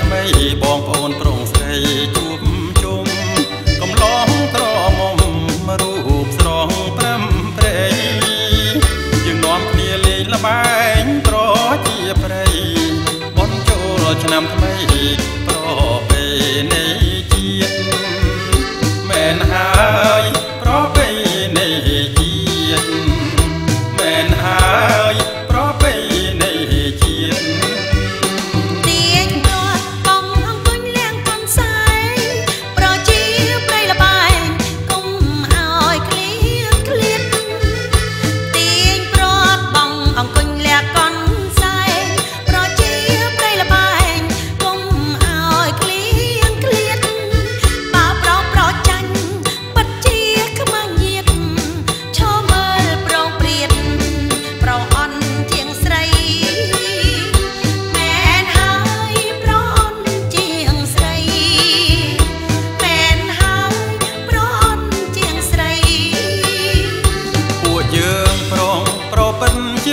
ថ្មីបងប្អូន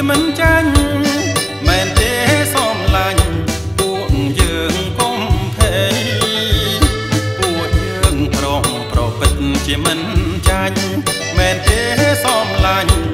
មិនចាញ់មែនទេសំឡាញ់ពួកយើងកុំភ័យពួកយើងប្រងប្រព្រឹត្តជាមិនចាញ់មែនទេសំឡាញ់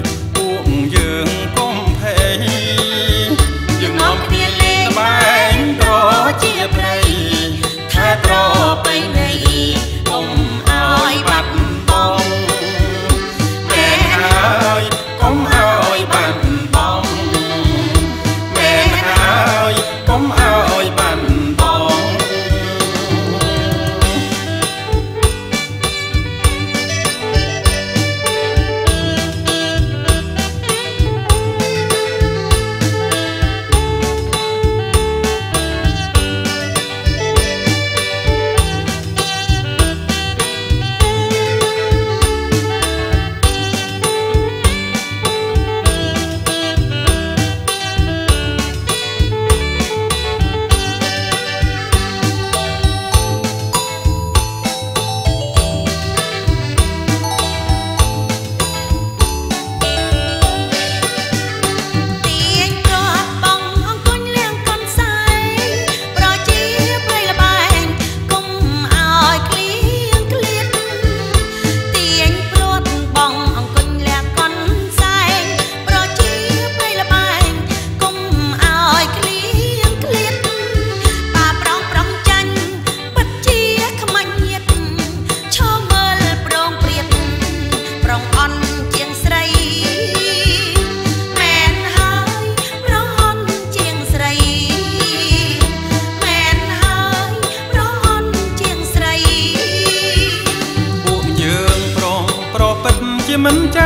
มันใจ